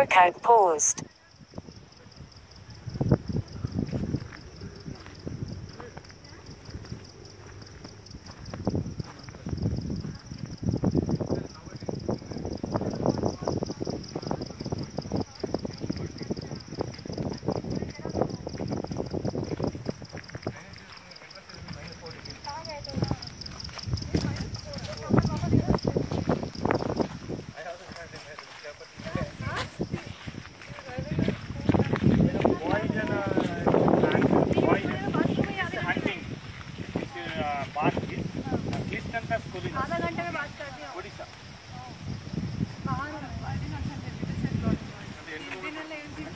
Workout paused.